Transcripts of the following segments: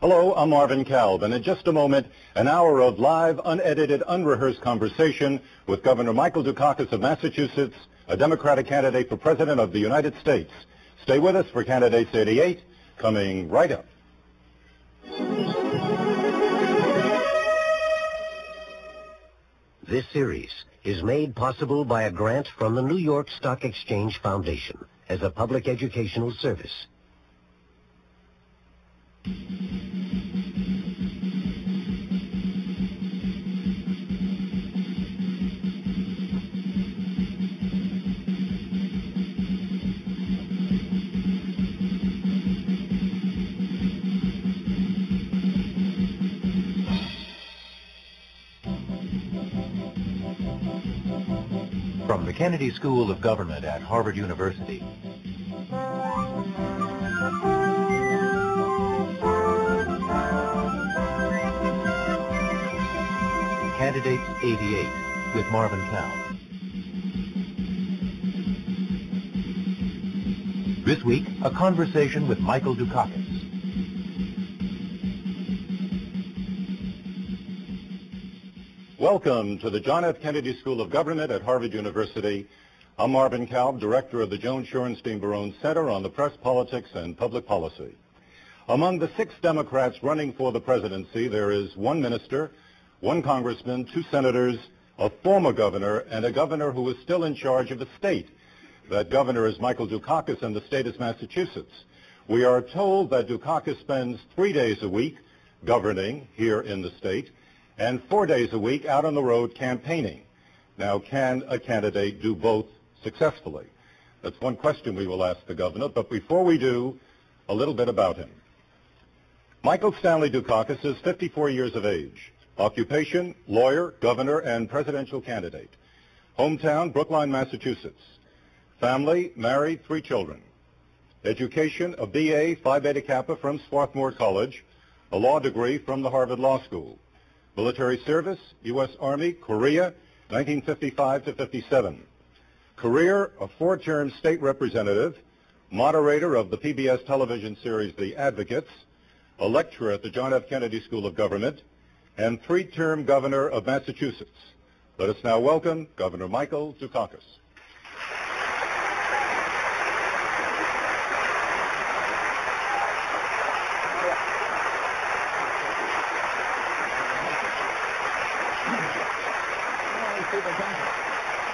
Hello, I'm Marvin Kalb, and in just a moment, an hour of live, unedited, unrehearsed conversation with Governor Michael Dukakis of Massachusetts, a Democratic candidate for President of the United States. Stay with us for Candidates 88, coming right up. This series is made possible by a grant from the New York Stock Exchange Foundation as a public educational service. Kennedy School of Government at Harvard University. Candidates 88 with Marvin Kalb. This week, a conversation with Michael Dukakis. Welcome to the John F. Kennedy School of Government at Harvard University. I'm Marvin Kalb, Director of the Joan Shorenstein Barone Center on the Press, Politics, and Public Policy. Among the six Democrats running for the presidency, there is one minister, one congressman, two senators, a former governor, and a governor who is still in charge of a state. That governor is Michael Dukakis, and the state is Massachusetts. We are told that Dukakis spends three days a week governing here in the state and four days a week out on the road campaigning. Now, can a candidate do both successfully? That's one question we will ask the governor, but before we do, a little bit about him. Michael Stanley Dukakis is 54 years of age. Occupation, lawyer, governor, and presidential candidate. Hometown, Brookline, Massachusetts. Family, married, three children. Education, a BA, Phi Beta Kappa from Swarthmore College, a law degree from the Harvard Law School. Military service, U.S. Army, Korea, 1955 to 57. Career, a four-term state representative, moderator of the PBS television series The Advocates, a lecturer at the John F. Kennedy School of Government, and three-term governor of Massachusetts. Let us now welcome Governor Michael Dukakis.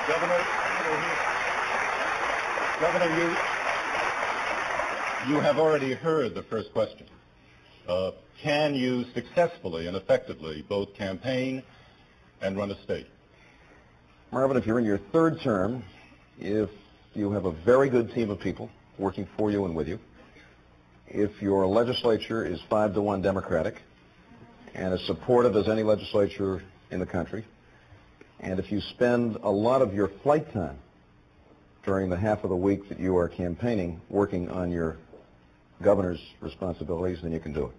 Governor, Governor, you, you have already heard the first question. Uh, can you successfully and effectively both campaign and run a state? Marvin, if you're in your third term, if you have a very good team of people working for you and with you, if your legislature is five to one Democratic and as supportive as any legislature in the country, and if you spend a lot of your flight time during the half of the week that you are campaigning working on your governor's responsibilities, then you can do it.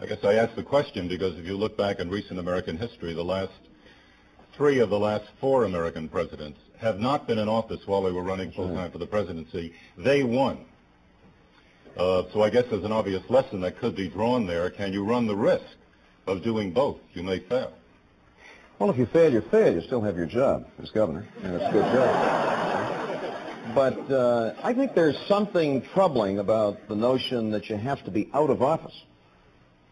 I guess I ask the question because if you look back in recent American history, the last three of the last four American presidents have not been in office while they were running full time for the presidency. They won. Uh, so I guess there's an obvious lesson that could be drawn there. Can you run the risk of doing both? You may fail. Well, if you fail, you fail. You still have your job as governor, and it's a good job. But uh, I think there's something troubling about the notion that you have to be out of office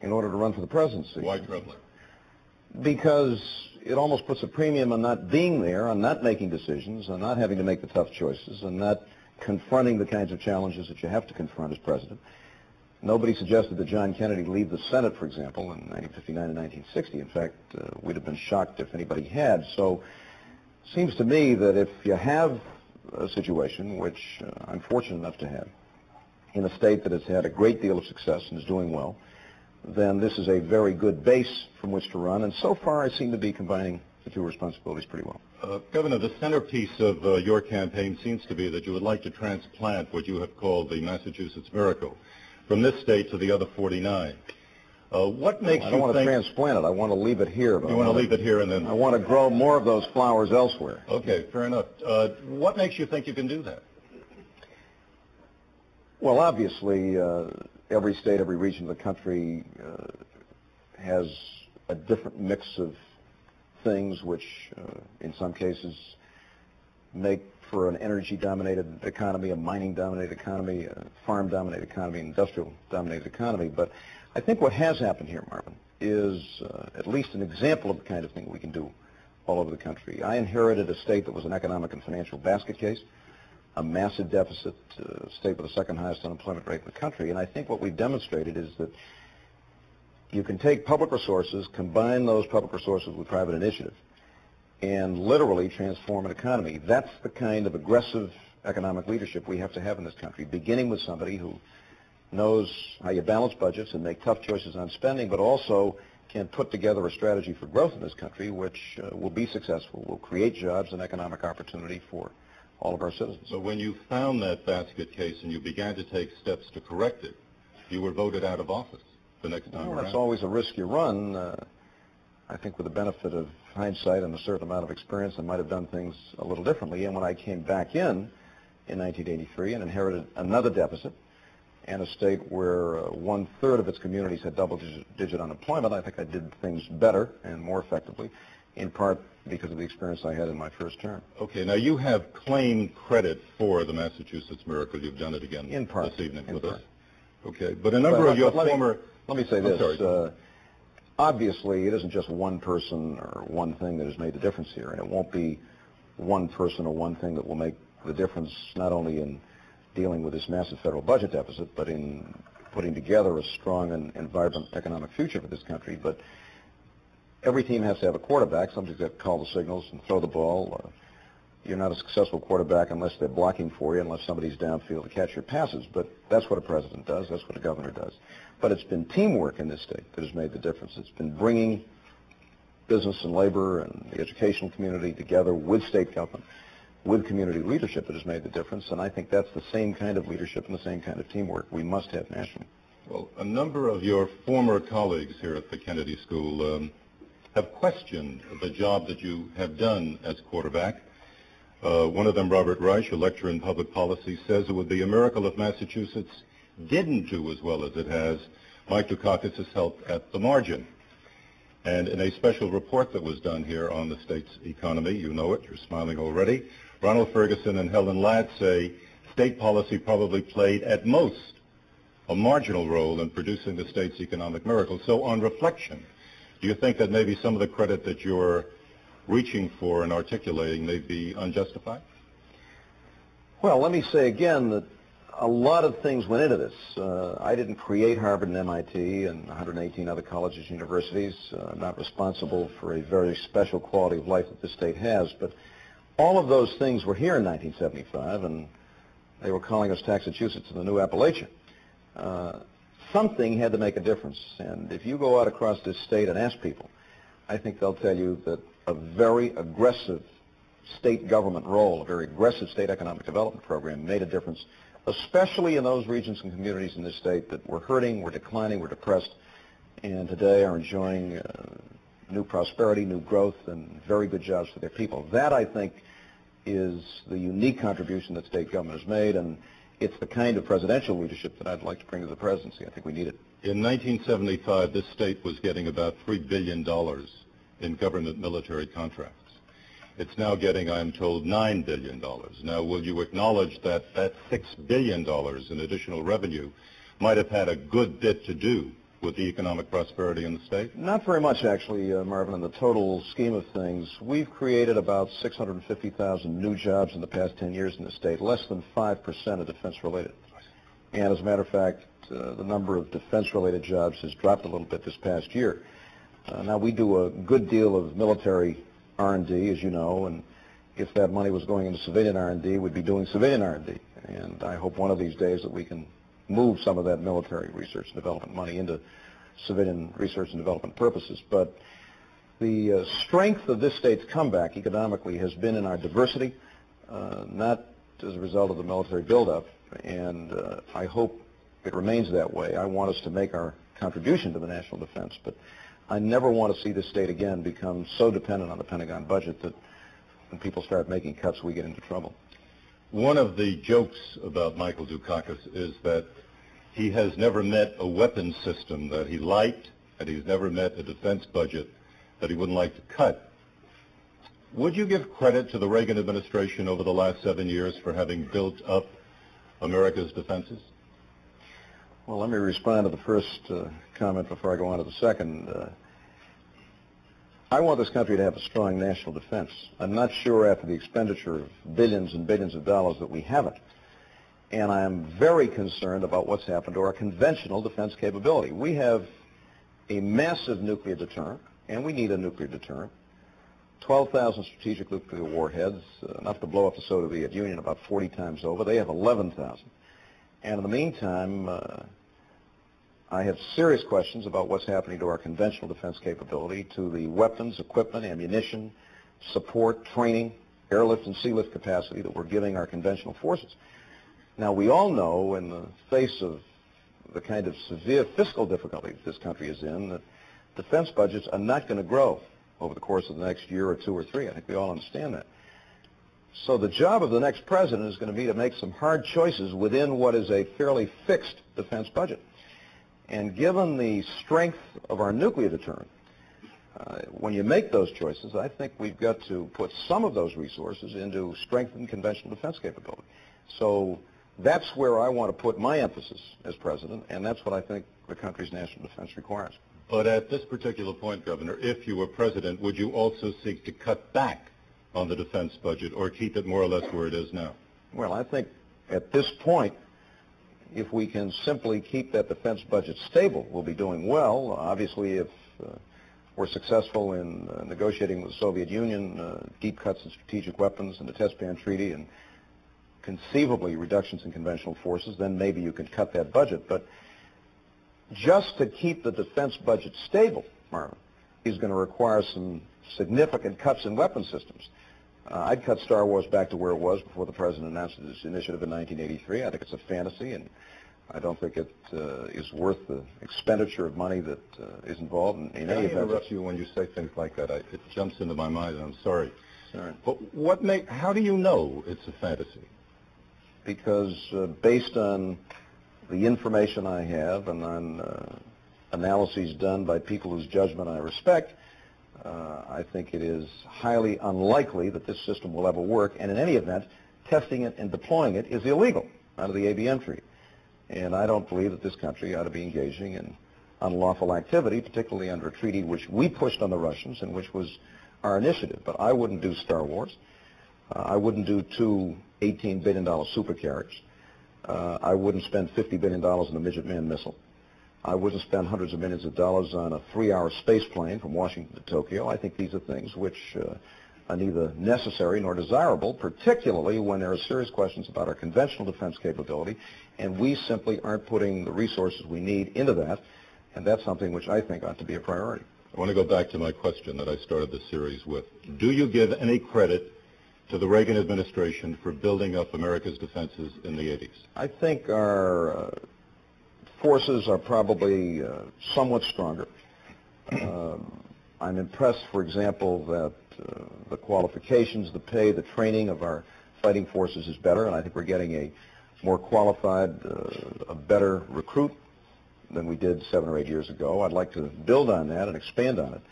in order to run for the presidency. Why troubling? Because it almost puts a premium on not being there, on not making decisions, on not having to make the tough choices, and not confronting the kinds of challenges that you have to confront as president. Nobody suggested that John Kennedy leave the Senate, for example, in 1959 and 1960. In fact, uh, we'd have been shocked if anybody had. So it seems to me that if you have situation, which uh, I'm fortunate enough to have, in a state that has had a great deal of success and is doing well, then this is a very good base from which to run. And so far, I seem to be combining the two responsibilities pretty well. Uh, Governor, the centerpiece of uh, your campaign seems to be that you would like to transplant what you have called the Massachusetts miracle from this state to the other 49. Uh, what makes I don't you want to transplant it. I want to leave it here. But You I want to leave it here and then... I want to grow more of those flowers elsewhere. Okay, fair enough. Uh, what makes you think you can do that? Well, obviously, uh, every state, every region of the country uh, has a different mix of things which uh, in some cases make for an energy-dominated economy, a mining-dominated economy, a farm-dominated economy, an industrial-dominated economy. But I think what has happened here, Marvin, is uh, at least an example of the kind of thing we can do all over the country. I inherited a state that was an economic and financial basket case, a massive deficit, uh, state with the second highest unemployment rate in the country. And I think what we've demonstrated is that you can take public resources, combine those public resources with private initiative, and literally transform an economy. That's the kind of aggressive economic leadership we have to have in this country, beginning with somebody who knows how you balance budgets and make tough choices on spending, but also can put together a strategy for growth in this country which uh, will be successful, will create jobs and economic opportunity for all of our citizens. So when you found that basket case and you began to take steps to correct it, you were voted out of office the next time well, around. that's always a risk you run. Uh, I think with the benefit of hindsight and a certain amount of experience, I might have done things a little differently. And when I came back in in 1983 and inherited another deficit and a state where uh, one-third of its communities had double-digit unemployment, I think I did things better and more effectively, in part because of the experience I had in my first term. Okay, now you have claimed credit for the Massachusetts miracle. You've done it again In part. this evening In with part. us. Okay, but a number But- of your let me- former... Let me say I'm this. Uh, obviously, it isn't just one person or one thing that has made the difference here, and it won't be one person or one thing that will make the difference not only in dealing with this massive federal budget deficit, but in putting together a strong and, and vibrant economic future for this country. But every team has to have a quarterback. Somebody's got to call the signals and throw the ball. Uh, you're not a successful quarterback unless they're blocking for you, unless somebody's downfield to catch your passes. But that's what a president does. That's what a governor does. But it's been teamwork in this state that has made the difference. It's been bringing business and labor and the educational community together with state government, with community leadership that has made the difference. And I think that's the same kind of leadership and the same kind of teamwork we must have nationally. Well, a number of your former colleagues here at the Kennedy School um, have questioned the job that you have done as quarterback. Uh, one of them, Robert Reich, a lecturer in public policy, says it would be a miracle if Massachusetts didn't do as well as it has. Mike Dukakis has helped at the margin. And in a special report that was done here on the state's economy, you know it, you're smiling already, Ronald Ferguson and Helen Ladd say state policy probably played at most a marginal role in producing the state's economic miracle. So on reflection, do you think that maybe some of the credit that you're reaching for and articulating may be unjustified? Well, let me say again that a lot of things went into this. Uh, I didn't create Harvard and MIT and 118 other colleges and universities. Uh, I'm not responsible for a very special quality of life that the state has, but all of those things were here in 1975, and they were calling us Taxachusetts and the new Appalachia. Uh, something had to make a difference, and if you go out across this state and ask people, I think they'll tell you that a very aggressive state government role, a very aggressive state economic development program made a difference, especially in those regions and communities in this state that were hurting, were declining, were depressed, and today are enjoying uh, new prosperity, new growth, and very good jobs for their people. That, I think, is the unique contribution that state government has made, and it's the kind of presidential leadership that I'd like to bring to the presidency. I think we need it. In 1975, this state was getting about $3 billion in government military contracts. It's now getting, I'm told, $9 billion. Now, will you acknowledge that that $6 billion in additional revenue might have had a good bit to do with the economic prosperity in the state? Not very much, actually, uh, Marvin, in the total scheme of things. We've created about 650,000 new jobs in the past 10 years in the state, less than 5% are defense-related. And as a matter of fact, uh, the number of defense-related jobs has dropped a little bit this past year. Uh, now, we do a good deal of military R&D, as you know, and if that money was going into civilian R&D, we'd be doing civilian R&D. And I hope one of these days that we can move some of that military research and development money into civilian research and development purposes. But the uh, strength of this state's comeback economically has been in our diversity, uh, not as a result of the military buildup. And uh, I hope it remains that way. I want us to make our contribution to the national defense, but I never want to see this state again become so dependent on the Pentagon budget that when people start making cuts, we get into trouble. One of the jokes about Michael Dukakis is that he has never met a weapons system that he liked, and he's never met a defense budget that he wouldn't like to cut. Would you give credit to the Reagan administration over the last seven years for having built up America's defenses? Well, let me respond to the first uh, comment before I go on to the second. Uh, I want this country to have a strong national defense. I'm not sure after the expenditure of billions and billions of dollars that we have it. And I'm very concerned about what's happened to our conventional defense capability. We have a massive nuclear deterrent, and we need a nuclear deterrent. 12,000 strategic nuclear warheads, uh, enough to blow up the Soviet Union about 40 times over. They have 11,000. And in the meantime, uh, I have serious questions about what's happening to our conventional defense capability, to the weapons, equipment, ammunition, support, training, airlift and sea lift capacity that we're giving our conventional forces. Now, we all know in the face of the kind of severe fiscal difficulties this country is in that defense budgets are not going to grow over the course of the next year or two or three. I think we all understand that. So the job of the next president is going to be to make some hard choices within what is a fairly fixed defense budget. And given the strength of our nuclear deterrent, uh, when you make those choices, I think we've got to put some of those resources into strengthened conventional defense capability. So that's where I want to put my emphasis as president, and that's what I think the country's national defense requires. But at this particular point, Governor, if you were president, would you also seek to cut back on the defense budget or keep it more or less where it is now? Well, I think at this point, if we can simply keep that defense budget stable, we'll be doing well. Obviously, if uh, we're successful in uh, negotiating with the Soviet Union, uh, deep cuts in strategic weapons and the Test Ban Treaty, and conceivably reductions in conventional forces, then maybe you can cut that budget. But just to keep the defense budget stable, Marvin, is going to require some significant cuts in weapon systems. Uh, I'd cut Star Wars back to where it was before the president announced this initiative in 1983. I think it's a fantasy, and I don't think it uh, is worth the expenditure of money that uh, is involved. In, in Can any I interrupt you when you say things like that? I, it jumps into my mind, and I'm sorry. Sorry. But what make? How do you know it's a fantasy? because uh, based on the information I have and on uh, analyses done by people whose judgment I respect, uh, I think it is highly unlikely that this system will ever work. And in any event, testing it and deploying it is illegal under the ABM treaty. And I don't believe that this country ought to be engaging in unlawful activity, particularly under a treaty which we pushed on the Russians and which was our initiative. But I wouldn't do Star Wars. Uh, I wouldn't do two $18 billion supercarriers. Uh, I wouldn't spend $50 billion on a Midgetman missile. I wouldn't spend hundreds of millions of dollars on a three-hour space plane from Washington to Tokyo. I think these are things which uh, are neither necessary nor desirable, particularly when there are serious questions about our conventional defense capability, and we simply aren't putting the resources we need into that, and that's something which I think ought to be a priority. I want to go back to my question that I started the series with. Do you give any credit to the Reagan administration for building up America's defenses in the 80s? I think our uh, forces are probably uh, somewhat stronger. Um, I'm impressed, for example, that uh, the qualifications, the pay, the training of our fighting forces is better, and I think we're getting a more qualified, uh, a better recruit than we did seven or eight years ago. I'd like to build on that and expand on it.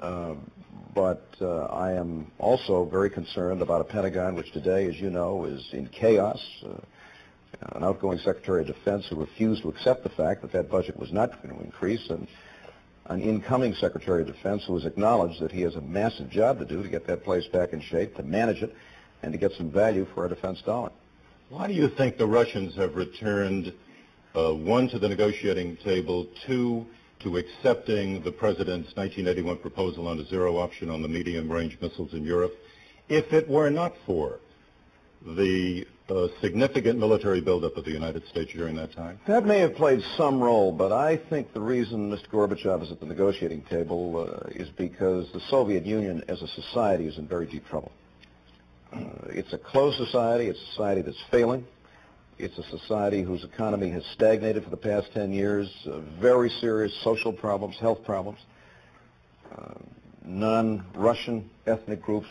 Um, but uh, I am also very concerned about a Pentagon which today, as you know, is in chaos. Uh, an outgoing Secretary of Defense who refused to accept the fact that that budget was not going to increase, and an incoming Secretary of Defense who has acknowledged that he has a massive job to do to get that place back in shape, to manage it, and to get some value for our defense dollar. Why do you think the Russians have returned, uh, one, to the negotiating table, two, to accepting the President's 1981 proposal on a zero option on the medium-range missiles in Europe, if it were not for the uh, significant military buildup of the United States during that time? That may have played some role, but I think the reason Mr. Gorbachev is at the negotiating table uh, is because the Soviet Union as a society is in very deep trouble. Uh, it's a closed society. It's a society that's failing. It's a society whose economy has stagnated for the past 10 years, uh, very serious social problems, health problems. Uh, non-Russian ethnic groups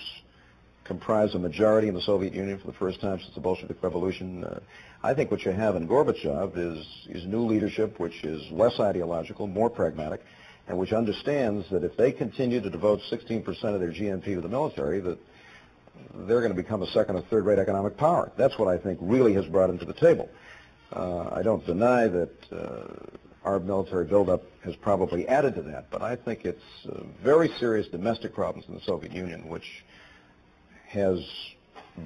comprise a majority in the Soviet Union for the first time since the Bolshevik Revolution. Uh, I think what you have in Gorbachev is, is new leadership which is less ideological, more pragmatic, and which understands that if they continue to devote 16% of their GNP to the military, that they're going to become a second or third-rate economic power. That's what I think really has brought him to the table. Uh, I don't deny that uh, our military buildup has probably added to that, but I think it's uh, very serious domestic problems in the Soviet Union which has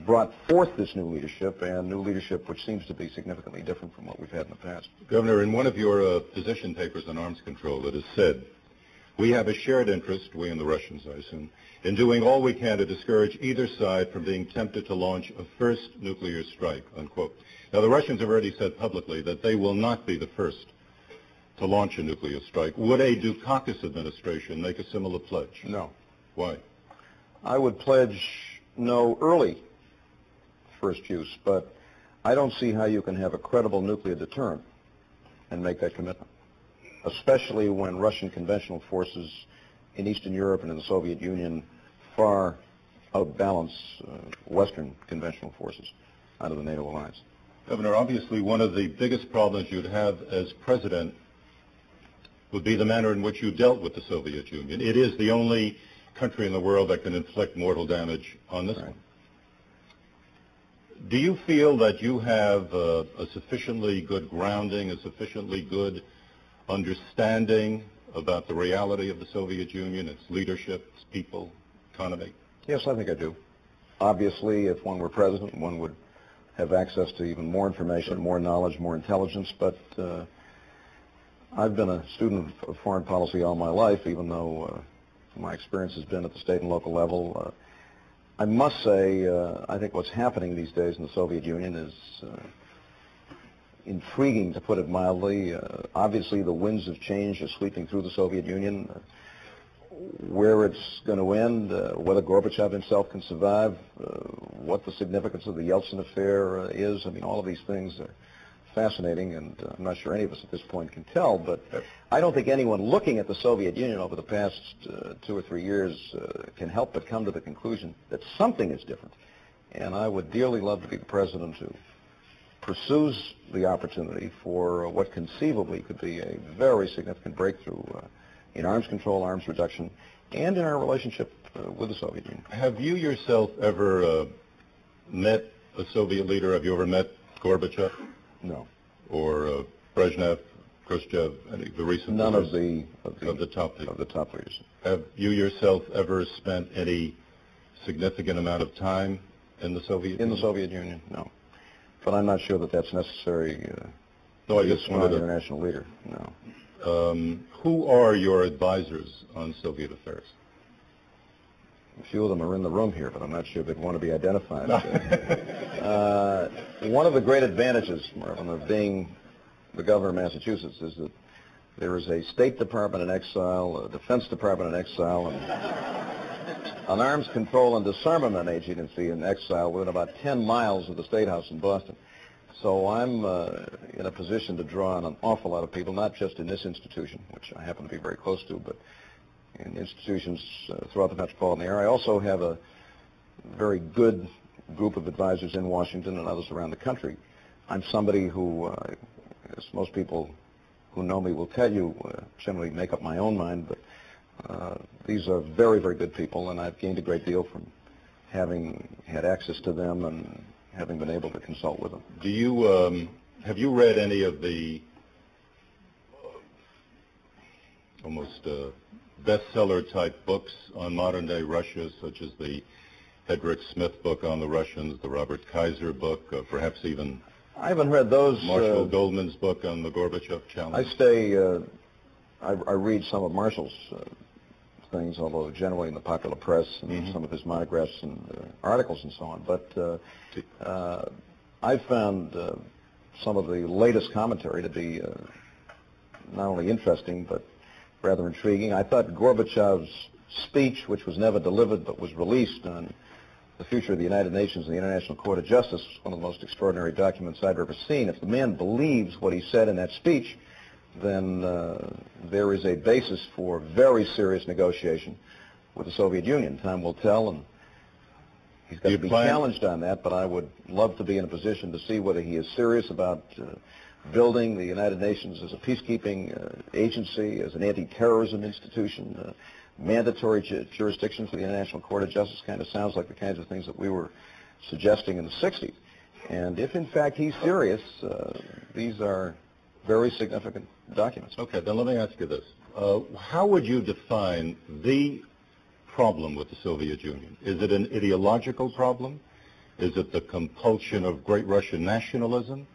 brought forth this new leadership and new leadership which seems to be significantly different from what we've had in the past. Governor, in one of your uh, position papers on arms control, it is said, we have a shared interest, we and the Russians, I assume, in doing all we can to discourage either side from being tempted to launch a first nuclear strike, unquote. Now, the Russians have already said publicly that they will not be the first to launch a nuclear strike. Would a Dukakis administration make a similar pledge? No. Why? I would pledge no early first use, but I don't see how you can have a credible nuclear deterrent and make that commitment, especially when Russian conventional forces in Eastern Europe and in the Soviet Union far outbalance uh, Western conventional forces out of the NATO alliance. Governor, obviously one of the biggest problems you'd have as president would be the manner in which you dealt with the Soviet Union. It is the only country in the world that can inflict mortal damage on this Right. one. Do you feel that you have uh, a sufficiently good grounding, a sufficiently good understanding about the reality of the Soviet Union, its leadership, its people, economy? Yes, I think I do. Obviously, if one were president, one would have access to even more information, more knowledge, more intelligence, but uh, I've been a student of foreign policy all my life, even though uh, my experience has been at the state and local level. Uh, I must say, uh, I think what's happening these days in the Soviet Union is uh, intriguing, to put it mildly. Uh, obviously, the winds of change are sweeping through the Soviet Union. Uh, where it's going to end, whether Gorbachev himself can survive, what the significance of the Yeltsin affair is. I mean, all of these things are fascinating, and uh, I'm not sure any of us at this point can tell, but I don't think anyone looking at the Soviet Union over the past uh, two or three years uh, can help but come to the conclusion that something is different. And I would dearly love to be the president who pursues the opportunity for uh, what conceivably could be a very significant breakthrough uh, in arms control, arms reduction, and in our relationship uh, with the Soviet Union. Have you yourself ever met a Soviet leader? Have you ever met Gorbachev No. or uh, Brezhnev, Khrushchev, any the recent None of the of the, Of the top people. of the top leaders. Have you yourself ever spent any significant amount of time in the Soviet In the Union? Soviet Union, no. But I'm not sure that that's necessary uh, No, I to be a just wanted to international leader. No. Um, who are your advisors on Soviet affairs? A few of them are in the room here, but I'm not sure if they'd want to be identified. uh, one of the great advantages, Marvin, of being the governor of Massachusetts is that there is a State Department in exile, a Defense Department in exile, and an Arms Control and Disarmament Agency in exile within about 10 miles of the State House in Boston. So I'm uh, in a position to draw on an awful lot of people, not just in this institution, which I happen to be very close to, but in institutions uh, throughout the metropolitan area. I also have a very good group of advisors in Washington and others around the country. I'm somebody who, uh, as most people who know me will tell you, uh, generally make up my own mind, but uh, these are very, very good people, and I've gained a great deal from having had access to them and having been able to consult with them. Do you um, have you read any of the uh, almost uh, bestseller type books on modern day Russia, such as the Hedrick Smith book on the Russians, the Robert Kaiser book, uh, perhaps even I haven't read those. Marshall uh, Goldman's book on the Gorbachev challenge. I stay, uh, I, I read some of Marshall's uh, things, although generally in the popular press and Mhm. some of his monographs and uh, articles and so on. But uh, uh, I found uh, some of the latest commentary to be uh, not only interesting but rather intriguing. I thought Gorbachev's speech, which was never delivered but was released on the future of the United Nations and the International Court of Justice, was one of the most extraordinary documents I've ever seen. If the man believes what he said in that speech, then uh, there is a basis for very serious negotiation with the Soviet Union. Time will tell, and He's got to be plan- challenged on that, but I would love to be in a position to see whether he is serious about uh, building the United Nations as a peacekeeping uh, agency, as an anti-terrorism institution, uh, mandatory ju- jurisdiction for the International Court of Justice. Kind of sounds like the kinds of things that we were suggesting in the 60s. And if in fact he's serious, uh, these are very significant documents. Okay, then let me ask you this. Uh, how would you define the problem with the Soviet Union? Is it an ideological problem? Is it the compulsion of great Russian nationalism?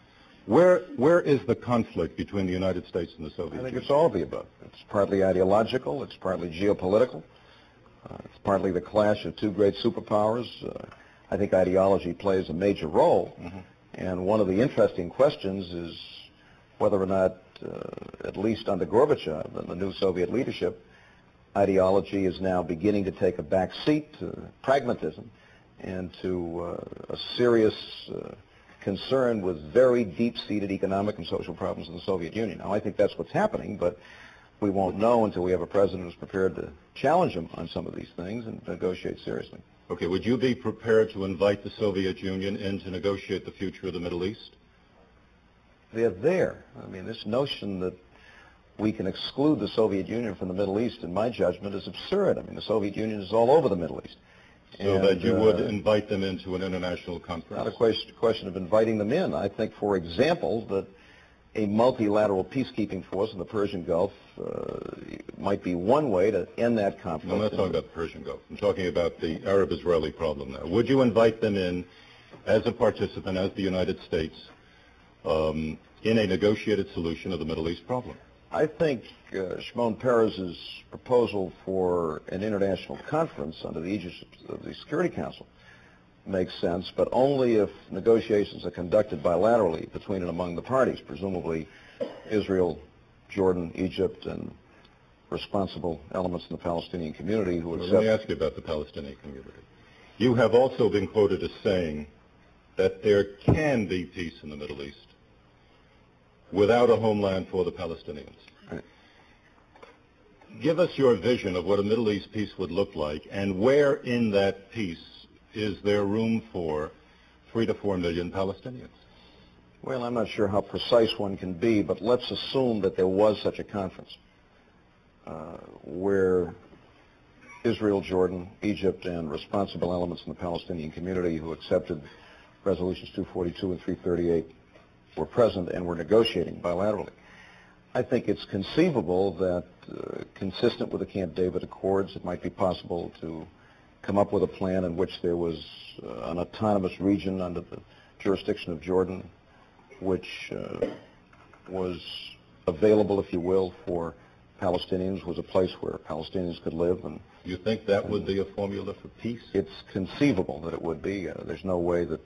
Where, where is the conflict between the United States and the Soviet Union? I think Union? it's all of the above. It's partly ideological. It's partly geopolitical. Uh, it's partly the clash of two great superpowers. Uh, I think ideology plays a major role. And one of the interesting questions is whether or not, uh, at least under Gorbachev and the new Soviet leadership, ideology is now beginning to take a back seat to pragmatism and to uh, a serious uh, concern with very deep-seated economic and social problems in the Soviet Union. Now, I think that's what's happening, but we won't know until we have a president who's prepared to challenge him on some of these things and negotiate seriously. Okay, would you be prepared to invite the Soviet Union in to negotiate the future of the Middle East? They're there. I mean, this notion that we can exclude the Soviet Union from the Middle East, in my judgment, is absurd. I mean, the Soviet Union is all over the Middle East. So And, that you would uh, invite them into an international conference? not a question, question of inviting them in. I think, for example, that a multilateral peacekeeping force in the Persian Gulf uh, might be one way to end that conflict. I'm not talking about the Persian Gulf. I'm talking about the Arab-Israeli problem now. Would you invite them in as a participant, as the United States, um, in a negotiated solution of the Middle East problem? I think uh, Shimon Peres's proposal for an international conference under the aegis of the Security Council makes sense, but only if negotiations are conducted bilaterally between and among the parties, presumably Israel, Jordan, Egypt, and responsible elements in the Palestinian community who Well, accept let me ask you about the Palestinian community. You have also been quoted as saying that there can be peace in the Middle East without a homeland for the Palestinians. Right. Give us your vision of what a Middle East peace would look like, and where in that peace is there room for three to four million Palestinians? Well, I'm not sure how precise one can be, but let's assume that there was such a conference uh, where Israel, Jordan, Egypt, and responsible elements in the Palestinian community who accepted resolutions 242 and 338 were present and were negotiating bilaterally. I think it's conceivable that, uh, consistent with the Camp David Accords, it might be possible to come up with a plan in which there was uh, an autonomous region under the jurisdiction of Jordan, which uh, was available, if you will, for Palestinians, was a place where Palestinians could live, and You think that would be a formula for peace? it's conceivable that it would be. Uh, there's no way that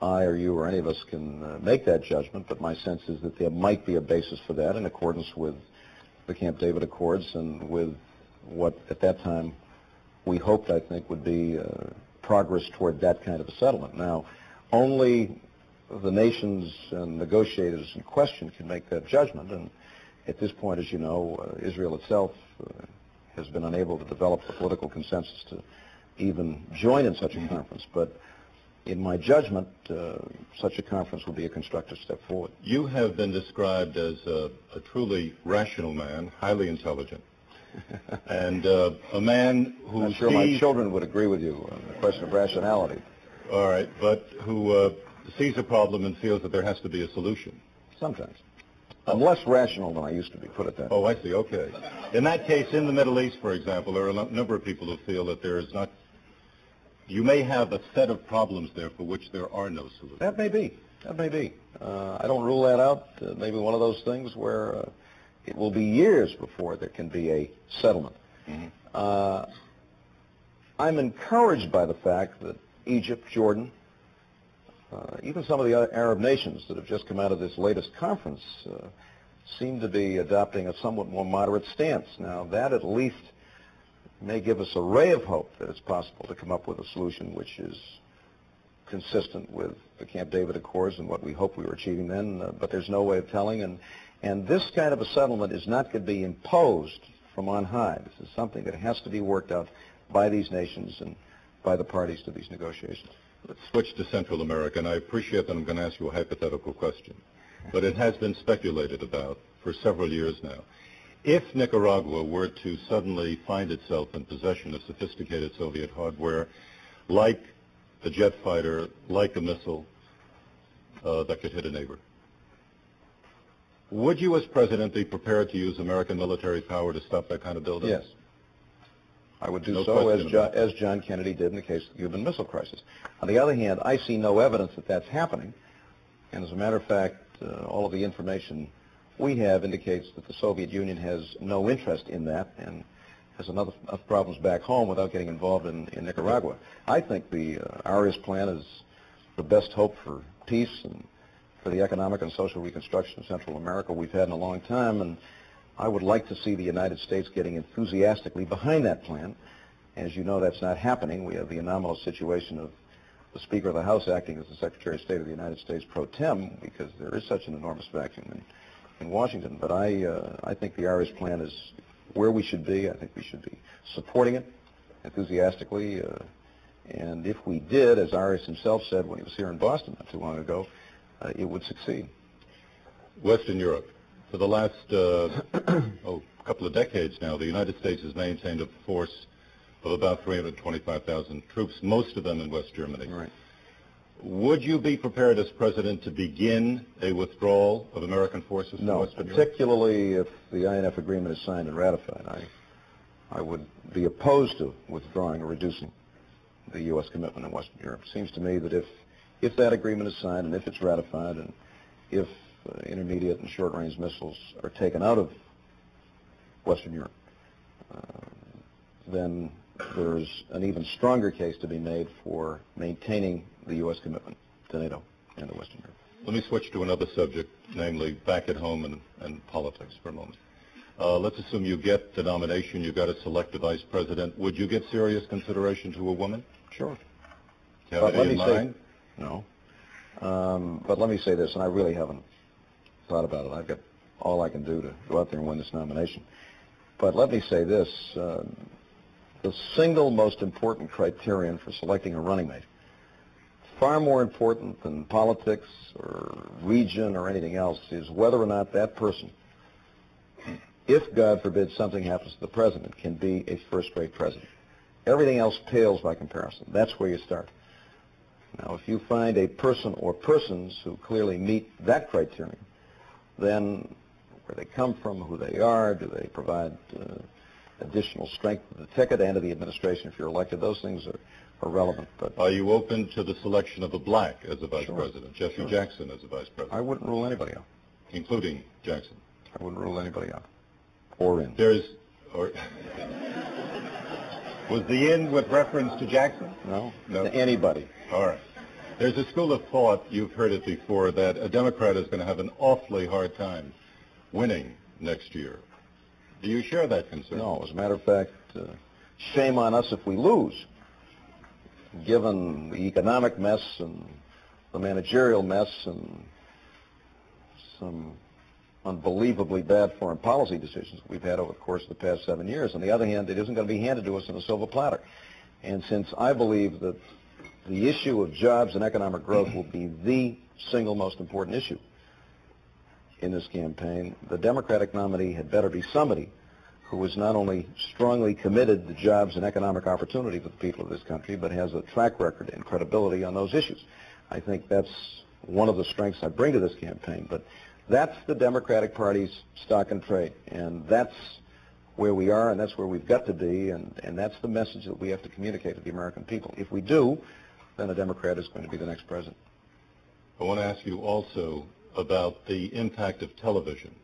I or you or any of us can uh, make that judgment, but my sense is that there might be a basis for that in accordance with the Camp David Accords and with what at that time we hoped, I think, would be uh, progress toward that kind of a settlement. Now, only the nations and negotiators in question can make that judgment, and at this point, as you know, uh, Israel itself uh, has been unable to develop the political consensus to even join in such a conference. But in my judgment, uh, such a conference would be a constructive step forward. You have been described as a, a truly rational man, highly intelligent, and uh, a man who I'm sure my children would agree with you on the question of rationality. all right, but who uh, sees a problem and feels that there has to be a solution. Sometimes. I'm less rational than I used to be, put it that way. Oh, I see. Okay. In that case, in the Middle East, for example, there are a number of people who feel that there is not. You may have a set of problems there for which there are no solutions. That may be. That may be. Uh, I don't rule that out. Uh, maybe one of those things where uh, it will be years before there can be a settlement. Uh, I'm encouraged by the fact that Egypt, Jordan, uh, even some of the other Arab nations that have just come out of this latest conference uh, seem to be adopting a somewhat more moderate stance. Now, that at least may give us a ray of hope that it's possible to come up with a solution which is consistent with the Camp David Accords and what we hope we were achieving then, uh, but there's no way of telling. And, and this kind of a settlement is not going to be imposed from on high. This is something that has to be worked out by these nations and by the parties to these negotiations. Let's switch to Central America, and I appreciate that I'm going to ask you a hypothetical question, but it has been speculated about for several years now. If Nicaragua were to suddenly find itself in possession of sophisticated Soviet hardware, like a jet fighter, like a missile uh, that could hit a neighbor, would you as president be prepared to use American military power to stop that kind of buildup? Yes. I would do No so as, question jo- as John Kennedy did in the case of the Cuban Missile Crisis. On the other hand, I see no evidence that that's happening. And as a matter of fact, uh, all of the information we have indicates that the Soviet Union has no interest in that and has enough, enough problems back home without getting involved in, in Nicaragua. I think the uh, Arias plan is the best hope for peace and for the economic and social reconstruction of Central America we've had in a long time. And I would like to see the United States getting enthusiastically behind that plan. As you know, that's not happening. We have the anomalous situation of the Speaker of the House acting as the Secretary of State of the United States pro tem because there is such an enormous vacuum in, in Washington. But I, uh, I think the Arias plan is where we should be. I think we should be supporting it enthusiastically. Uh, and if we did, as Arias himself said when he was here in Boston not too long ago, uh, it would succeed. Western Europe. For the last uh, oh, couple of decades now, the United States has maintained a force of about 325,000 troops, most of them in West Germany. Right. Would you be prepared as president to begin a withdrawal of American forces from No, particularly if the INF agreement is signed and ratified. I, I would be opposed to withdrawing or reducing the U.S. commitment in Western Europe. It seems to me that if, if that agreement is signed and if it's ratified and if uh, intermediate and short-range missiles are taken out of Western Europe, uh, then there's an even stronger case to be made for maintaining the U.S. commitment to NATO and the Western Europe. Let me switch to another subject, namely back at home and, and politics for a moment. Uh, let's assume you get the nomination, you've got to select a vice president. Would you give serious consideration to a woman? Sure. But let me say- No. Um, but let me say this, and I really haven't thought about it. I've got all I can do to go out there and win this nomination. But let me say this. Um, the single most important criterion for selecting a running mate, far more important than politics or region or anything else, is whether or not that person, if God forbid something happens to the president, can be a first-rate president. Everything else pales by comparison. That's where you start. Now, if you find a person or persons who clearly meet that criterion, then where they come from, who they are, do they provide uh, additional strength to the ticket and to the administration if you're elected, those things are, are relevant. But Are you open to the selection of a black as a vice Sure. president, Jesse Sure. Jackson as a vice president, I wouldn't rule anybody out. including Jackson? I wouldn't rule anybody out. Or in. There's, or, was the in with reference to Jackson? No? No. To anybody. All right. There's a school of thought, you've heard it before, that a Democrat is going to have an awfully hard time winning next year. Do you share that concern? No, as a matter of fact, uh, shame on us if we lose, given the economic mess and the managerial mess and some unbelievably bad foreign policy decisions we've had over the course of the past seven years. On the other hand, it isn't going to be handed to us in a silver platter. And since I believe that the issue of jobs and economic growth will be the single most important issue in this campaign, the Democratic nominee had better be somebody who is not only strongly committed to jobs and economic opportunity for the people of this country, but has a track record and credibility on those issues. I think that's one of the strengths I bring to this campaign. But that's the Democratic Party's stock and trade, and that's where we are, and that's where we've got to be, and, and that's the message that we have to communicate to the American people. If we do, then a Democrat is going to be the next president. I want to ask you also about the impact of television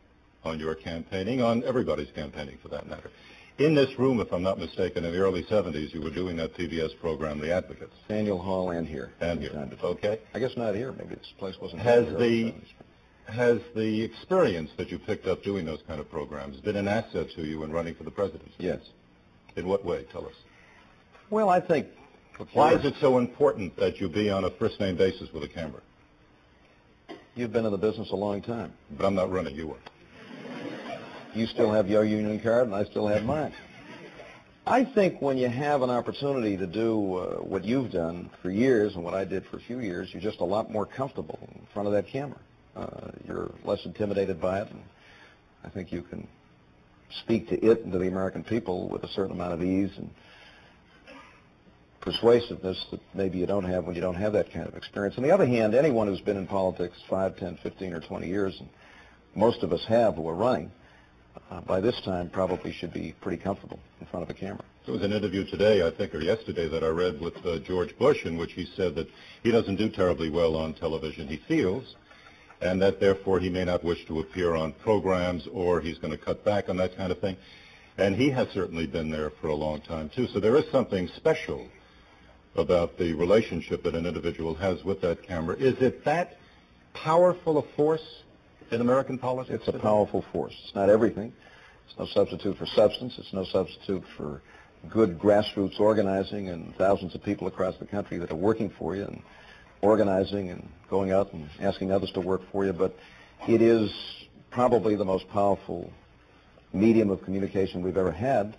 on your campaigning, on everybody's campaigning for that matter. In this room, if I'm not mistaken, in the early 70s, you were doing that PBS program, The Advocates, Daniel Hall and here. and here. Time to time. Okay. I guess not here. Maybe this place wasn't. Has here. the has the experience that you picked up doing those kind of programs been an asset to you in running for the presidency? Yes. In what way? Tell us. Well, I think. Why is it so important that you be on a first name basis with a camera? You've been in the business a long time. But I'm not running. You are. You still have your union card, and I still have mine. I think when you have an opportunity to do uh, what you've done for years and what I did for a few years, you're just a lot more comfortable in front of that camera. Uh, you're less intimidated by it, and I think you can speak to it and to the American people with a certain amount of ease and persuasiveness that maybe you don't have when you don't have that kind of experience. On the other hand, anyone who's been in politics 5, 10, 15, or 20 years, and most of us have who are running, uh, by this time probably should be pretty comfortable in front of a camera. There was an interview today, I think, or yesterday that I read with uh, George Bush in which he said that he doesn't do terribly well on television, he feels, and that therefore he may not wish to appear on programs or he's going to cut back on that kind of thing. And he has certainly been there for a long time, too. So there is something special about the relationship that an individual has with that camera. Is it that powerful a force in American politics? It's a powerful force. It's not everything. It's no substitute for substance. It's no substitute for good grassroots organizing and thousands of people across the country that are working for you and organizing and going out and asking others to work for you. But it is probably the most powerful medium of communication we've ever had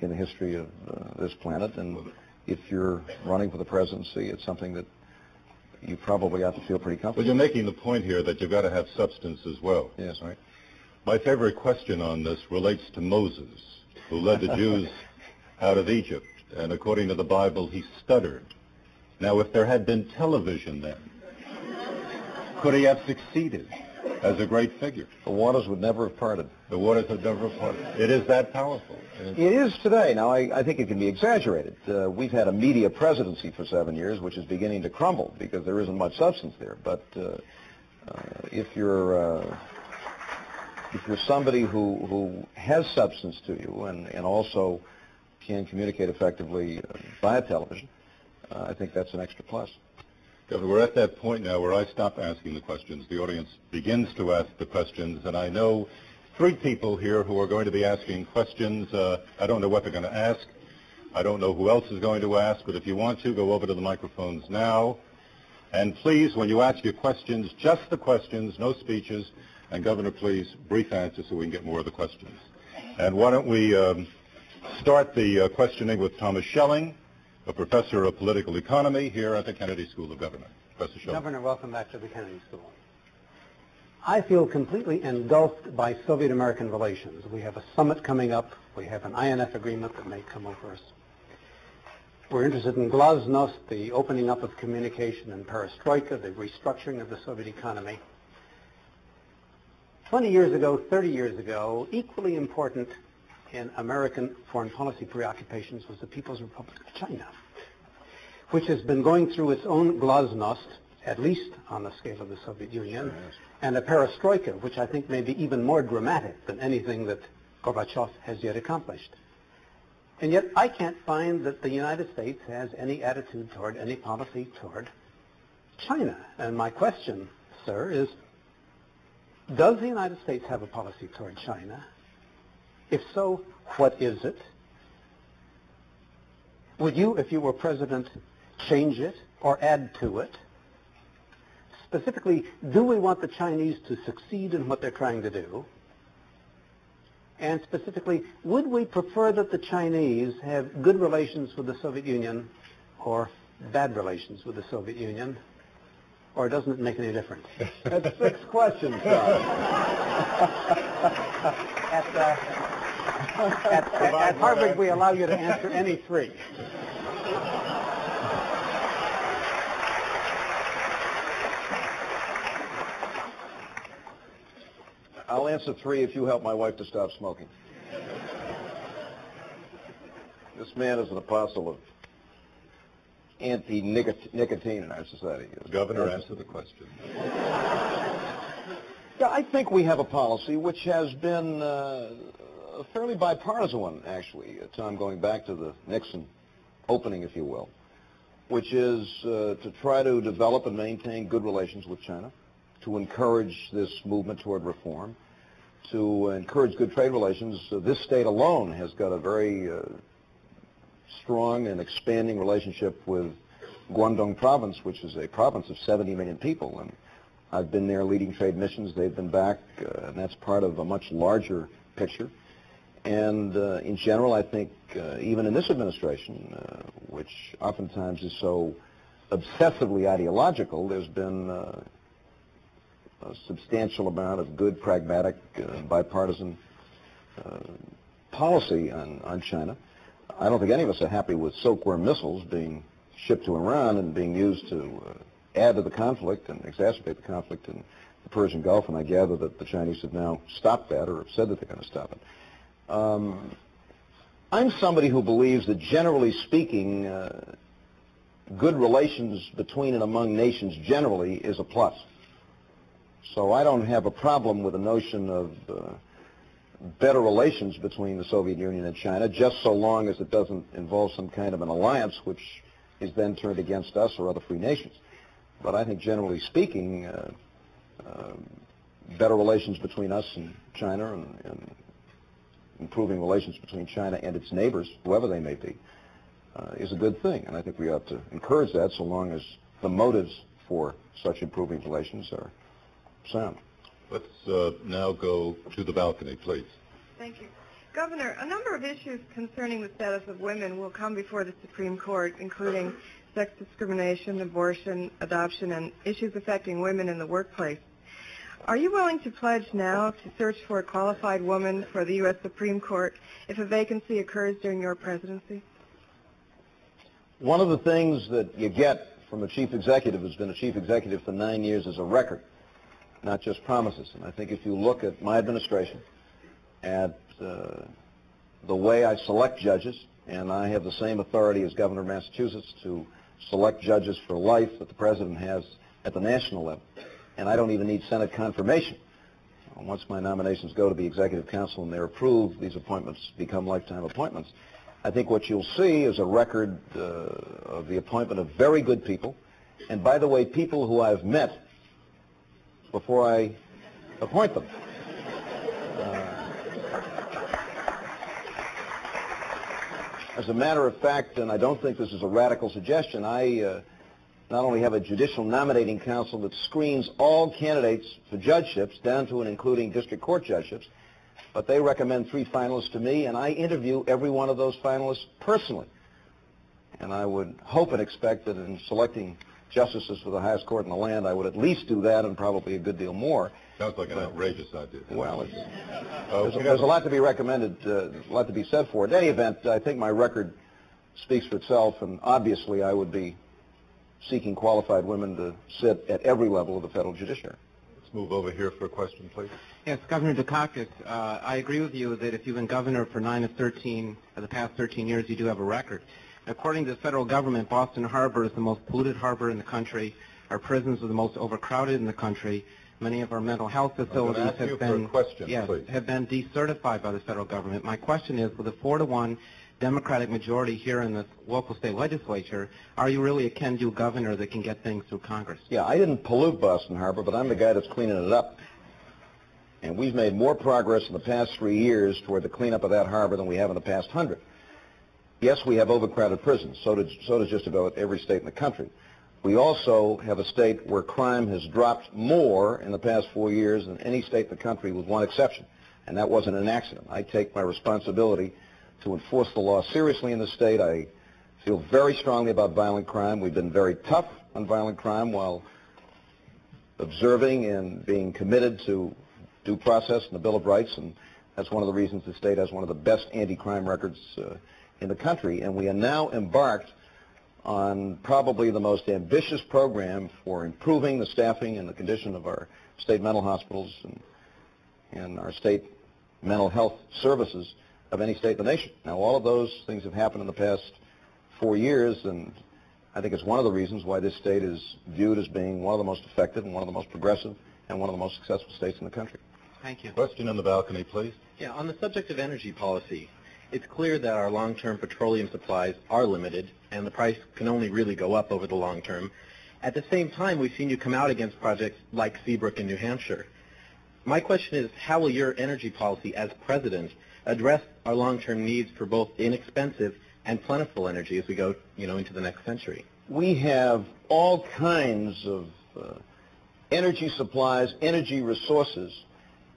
in the history of uh, this planet. And if you're running for the presidency, it's something that you probably ought to feel pretty comfortable. Well, you're making the point here that you've got to have substance as well. Yes. Right? My favorite question on this relates to Moses, who led the Jews out of Egypt. And according to the Bible, he stuttered. Now, if there had been television then, could he have succeeded as a great figure? The waters would never have parted. The waters would never have parted. It is that powerful. It is today. Now, I, I think it can be exaggerated. Uh, we've had a media presidency for seven years, which is beginning to crumble because there isn't much substance there. But uh, uh, if you're uh, if you're somebody who, who has substance to you and, and also can communicate effectively uh, via television, uh, I think that's an extra plus. Governor, we're at that point now where I stop asking the questions. The audience begins to ask the questions, and I know three people here who are going to be asking questions. Uh, I don't know what they're going to ask. I don't know who else is going to ask, but if you want to, go over to the microphones now. And please, when you ask your questions, just the questions, no speeches. And Governor, please, brief answers so we can get more of the questions. And why don't we um, start the uh, questioning with Thomas Schelling, a professor of political economy here at the Kennedy School of Government. Professor Schelling. Governor, welcome back to the Kennedy School. I feel completely engulfed by Soviet-American relations. We have a summit coming up. We have an INF agreement that may come over us. We're interested in glasnost, the opening up of communication, and perestroika, the restructuring of the Soviet economy. 20 years ago, 30 years ago, equally important in American foreign policy preoccupations was the People's Republic of China, which has been going through its own glasnost, at least on the scale of the Soviet Union, and a perestroika, which I think may be even more dramatic than anything that Gorbachev has yet accomplished. And yet I can't find that the United States has any attitude toward, any policy toward China. And my question, sir, is does the United States have a policy toward China? If so, what is it? Would you, if you were president, change it or add to it? Specifically, do we want the Chinese to succeed in what they're trying to do? And specifically, would we prefer that the Chinese have good relations with the Soviet Union or bad relations with the Soviet Union? Or doesn't it make any difference? That's six questions. At, uh, at, at, Harvard, we allow you to answer any three. I'll answer three if you help my wife to stop smoking. This man is an apostle of anti-nicotine in our society. Governor, answer the question. Yeah, I think we have a policy which has been uh, a fairly bipartisan one, actually, Tom, going back to the Nixon opening, if you will, which is uh, to try to develop and maintain good relations with China, to encourage this movement toward reform, to encourage good trade relations. Uh, this state alone has got a very uh, strong and expanding relationship with Guangdong province, which is a province of 70 million people. And I've been there leading trade missions. They've been back, uh, and that's part of a much larger picture. And uh, in general, I think uh, even in this administration, uh, which oftentimes is so obsessively ideological, there's been uh, a substantial amount of good, pragmatic, uh, bipartisan uh, policy on, on China. I don't think any of us are happy with silkworm missiles being shipped to Iran and being used to add to the conflict and exacerbate the conflict in the Persian Gulf, and I gather that the Chinese have now stopped that or have said that they're going to stop it. Um, I'm somebody who believes that generally speaking, uh, good relations between and among nations generally is a plus. So I don't have a problem with the notion of uh, better relations between the Soviet Union and China, just so long as it doesn't involve some kind of an alliance which is then turned against us or other free nations. But I think generally speaking, uh, uh, better relations between us and China and, and, improving relations between China and its neighbors, whoever they may be, uh, is a good thing. And I think we ought to encourage that so long as the motives for such improving relations are sound. Let's uh, now go to the balcony, please. Thank you. Governor, a number of issues concerning the status of women will come before the Supreme Court, including sex discrimination, abortion, adoption, and issues affecting women in the workplace. Are you willing to pledge now to search for a qualified woman for the U.S. Supreme Court if a vacancy occurs during your presidency? One of the things that you get from a chief executive who's been a chief executive for nine years is a record, not just promises. And I think if you look at my administration, at uh, the way I select judges, and I have the same authority as Governor of Massachusetts to select judges for life that the president has at the national level. And I don't even need Senate confirmation. Once my nominations go to the Executive Council and they're approved, these appointments become lifetime appointments. I think what you'll see is a record uh, of the appointment of very good people. And by the way, people who I've met before I appoint them. As a matter of fact, and I don't think this is a radical suggestion, I uh, not only have a judicial nominating council that screens all candidates for judgeships, down to and including district court judgeships, but they recommend three finalists to me, and I interview every one of those finalists personally. And I would hope and expect that in selecting justices for the highest court in the land, I would at least do that and probably a good deal more. Sounds like an outrageous idea. Well, it's, uh, there's, a, there's, a, lot to be recommended, uh, a lot to be said for it. In any event, I think my record speaks for itself, and obviously I would be seeking qualified women to sit at every level of the federal judiciary. Let's move over here for a question, please. Yes, Governor Dukakis, uh, I agree with you that if you've been governor for 9 of 13 of the past 13 years, you do have a record. According to the federal government, Boston Harbor is the most polluted harbor in the country. Our prisons are the most overcrowded in the country. Many of our mental health facilities have been question, yes, have been decertified by the federal government. My question is, with a four to one Democratic majority here in the local state legislature, are you really a can-do governor that can get things through Congress? Yeah, I didn't pollute Boston Harbor, but I'm the guy that's cleaning it up. And we've made more progress in the past three years toward the cleanup of that harbor than we have in the past hundred. Yes, we have overcrowded prisons. So does, so does just about every state in the country. We also have a state where crime has dropped more in the past four years than any state in the country with one exception. And that wasn't an accident. I take my responsibility to enforce the law seriously in the state. I feel very strongly about violent crime. We've been very tough on violent crime while observing and being committed to due process and the Bill of Rights. And that's one of the reasons the state has one of the best anti-crime records uh, in the country, and we are now embarked on probably the most ambitious program for improving the staffing and the condition of our state mental hospitals and, and our state mental health services of any state in the nation. Now, all of those things have happened in the past four years, and I think it's one of the reasons why this state is viewed as being one of the most effective and one of the most progressive and one of the most successful states in the country. Thank you. Question on the balcony, please. Yeah, on the subject of energy policy, it's clear that our long-term petroleum supplies are limited, and the price can only really go up over the long term. At the same time, we've seen you come out against projects like Seabrook in New Hampshire. My question is, how will your energy policy as president address our long-term needs for both inexpensive and plentiful energy as we go, you know, into the next century? We have all kinds of uh, energy supplies, energy resources,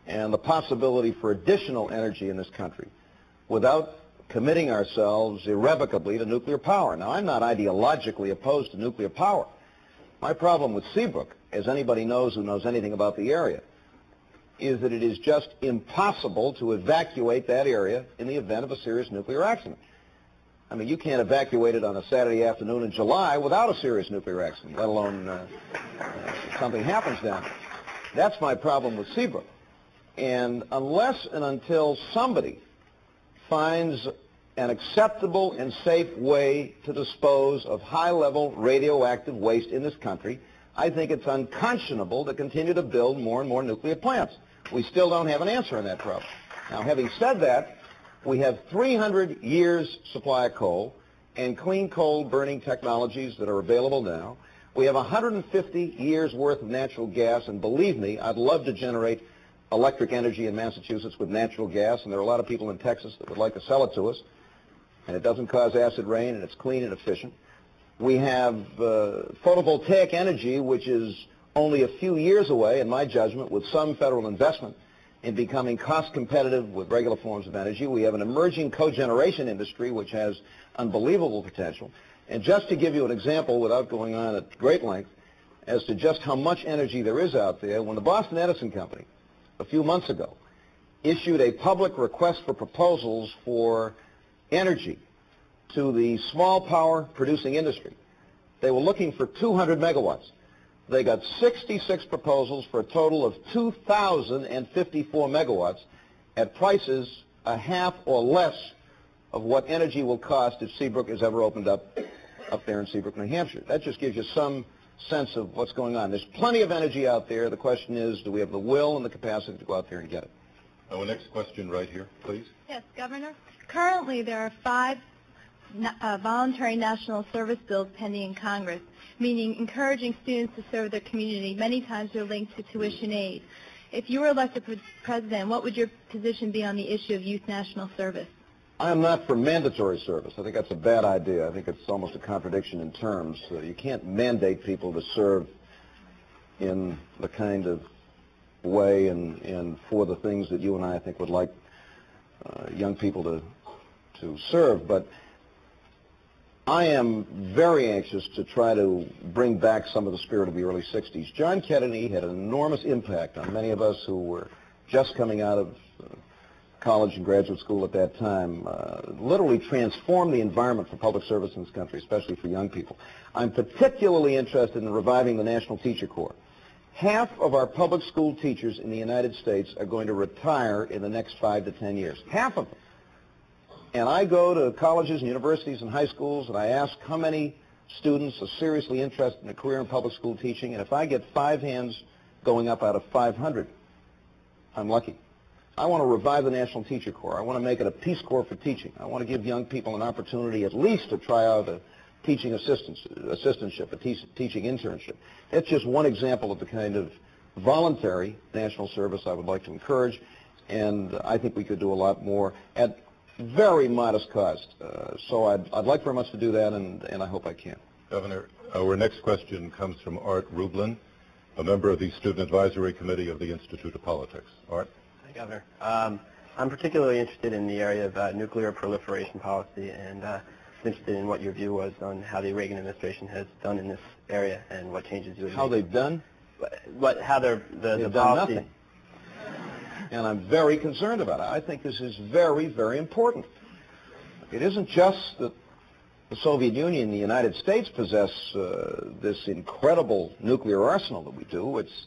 and the possibility for additional energy in this country without committing ourselves irrevocably to nuclear power. Now, I'm not ideologically opposed to nuclear power. My problem with Seabrook, as anybody knows who knows anything about the area, is that it is just impossible to evacuate that area in the event of a serious nuclear accident. I mean, you can't evacuate it on a Saturday afternoon in July without a serious nuclear accident, let alone uh, uh, something happens down there. That's my problem with Seabrook. And unless and until somebody finds an acceptable and safe way to dispose of high-level radioactive waste in this country, I think it's unconscionable to continue to build more and more nuclear plants. We still don't have an answer on that problem. Now, having said that, we have 300 years supply of coal and clean coal burning technologies that are available now. We have 150 years worth of natural gas, and believe me, I'd love to generate electric energy in Massachusetts with natural gas, and there are a lot of people in Texas that would like to sell it to us, and it doesn't cause acid rain, and it's clean and efficient. We have uh, photovoltaic energy, which is only a few years away, in my judgment, with some federal investment in becoming cost competitive with regular forms of energy. We have an emerging cogeneration industry which has unbelievable potential. And just to give you an example without going on at great length as to just how much energy there is out there, when the Boston Edison Company a few months ago issued a public request for proposals for energy to the small power producing industry, they were looking for 200 megawatts. They got 66 proposals for a total of 2,054 megawatts at prices a half or less of what energy will cost if Seabrook is ever opened up up there in Seabrook, New Hampshire. That just gives you some sense of what's going on. There's plenty of energy out there. The question is, do we have the will and the capacity to go out there and get it? Our next question right here, please. Yes, Governor. Currently, there are five uh, voluntary national service bills pending in Congress meaning encouraging students to serve their community. Many times they're linked to tuition aid. If you were elected president, what would your position be on the issue of youth national service? I am not for mandatory service. I think that's a bad idea. I think it's almost a contradiction in terms. Uh, you can't mandate people to serve in the kind of way and, and for the things that you and I, I think would like uh, young people to to serve. But I am very anxious to try to bring back some of the spirit of the early 60s. John Kennedy had an enormous impact on many of us who were just coming out of uh, college and graduate school at that time, uh, literally transformed the environment for public service in this country, especially for young people. I'm particularly interested in reviving the National Teacher Corps. Half of our public school teachers in the United States are going to retire in the next five to ten years. Half of them. And I go to colleges and universities and high schools and I ask how many students are seriously interested in a career in public school teaching. And if I get five hands going up out of 500, I'm lucky. I want to revive the National Teacher Corps. I want to make it a Peace Corps for teaching. I want to give young people an opportunity at least to try out a teaching assistance, assistantship, a te teaching internship. That's just one example of the kind of voluntary national service I would like to encourage, and I think we could do a lot more at very modest cost. Uh, so I'd, I'd like very much to do that, and, and I hope I can. Governor, our next question comes from Art Rublin, a member of the Student Advisory Committee of the Institute of Politics. Art? Hi, Governor. Um, I'm particularly interested in the area of uh, nuclear proliferation policy and uh, interested in what your view was on how the Reagan administration has done in this area and what changes you would How make. they've done? What, how they're, the, They've the done policy. nothing and I'm very concerned about it. I think this is very, very important. It isn't just that the Soviet Union and the United States possess uh, this incredible nuclear arsenal that we do. It's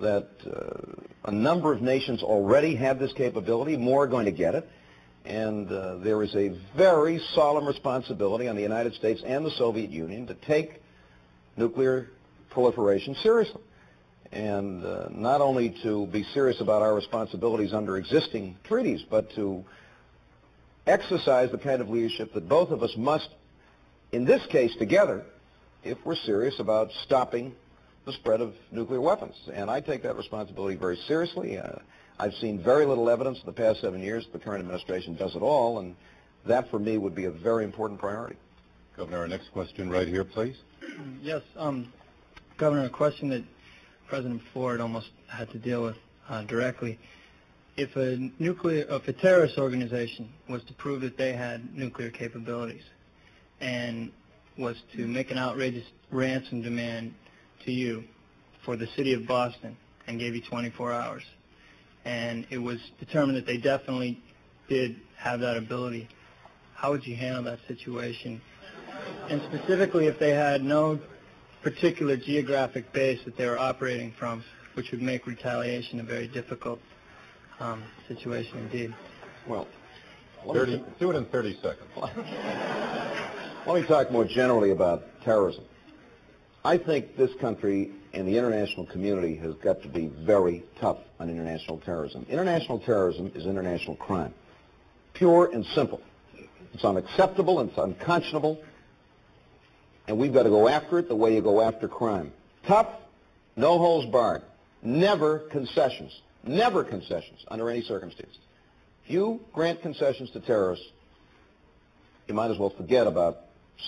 that uh, a number of nations already have this capability. More are going to get it. And uh, there is a very solemn responsibility on the United States and the Soviet Union to take nuclear proliferation seriously and uh, not only to be serious about our responsibilities under existing treaties, but to exercise the kind of leadership that both of us must, in this case together, if we're serious about stopping the spread of nuclear weapons. And I take that responsibility very seriously. Uh, I've seen very little evidence in the past seven years that the current administration does it all, and that for me would be a very important priority. Governor, our next question right here, please. Yes, um, Governor, a question that President Ford almost had to deal with uh, directly. if a nuclear, if a terrorist organization was to prove that they had nuclear capabilities and was to make an outrageous ransom demand to you for the city of Boston and gave you 24 hours, and it was determined that they definitely did have that ability, how would you handle that situation? And specifically, if they had no particular geographic base that they were operating from, which would make retaliation a very difficult um, situation indeed. Well, 30, do it in 30 seconds. Let me talk more generally about terrorism. I think this country and the international community has got to be very tough on international terrorism. International terrorism is international crime. Pure and simple. It's unacceptable, it's unconscionable, and we've got to go after it the way you go after crime. Tough, no holes barred. Never concessions. Never concessions under any circumstances. If you grant concessions to terrorists, you might as well forget about